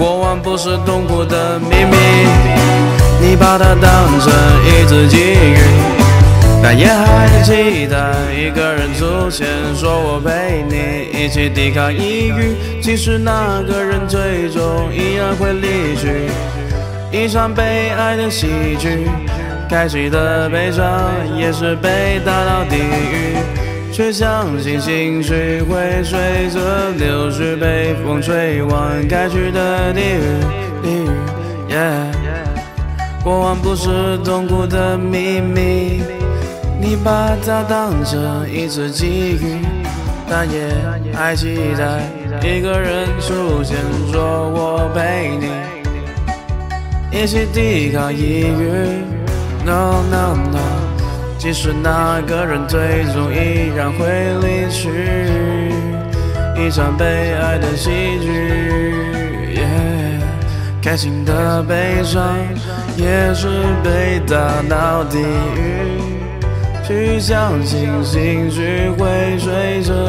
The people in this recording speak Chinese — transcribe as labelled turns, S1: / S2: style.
S1: 过往不是痛苦的秘密，你把它当成一次机遇，但也还期待一个人出现，说我陪你一起抵抗抑郁。其实那个人最终依然会离去，一场悲哀的喜剧，开启的悲伤也是被打到地狱。却相信情绪会随着流水被风吹往该去的地狱。地狱过往不是痛苦的秘密，你把它当成一次机遇，但也还期待一个人出现，说我陪你一起抵抗抑郁。是。那个人最终依然会离去，一场悲哀的喜剧，开心的悲伤也是被打到地狱。去相信，情绪会随着。